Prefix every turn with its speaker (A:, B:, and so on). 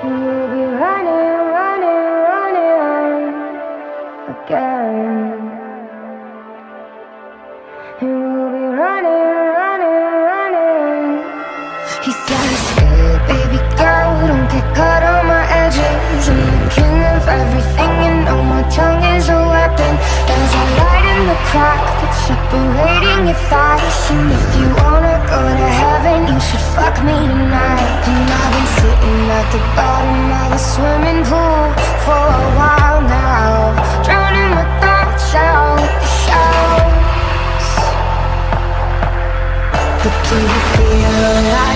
A: We'll be running, running, running again. We'll be running, running, running. He says, hey, baby girl, don't get caught on my edges. I'm the king of everything, and know my tongue is a weapon. There's a light in the crack that's separating your thighs. And if you wanna go to heaven, you should fuck me tonight. And I've been sitting at the the swimming pool for a while now Drowning my thoughts out with the shells. But do you feel alive?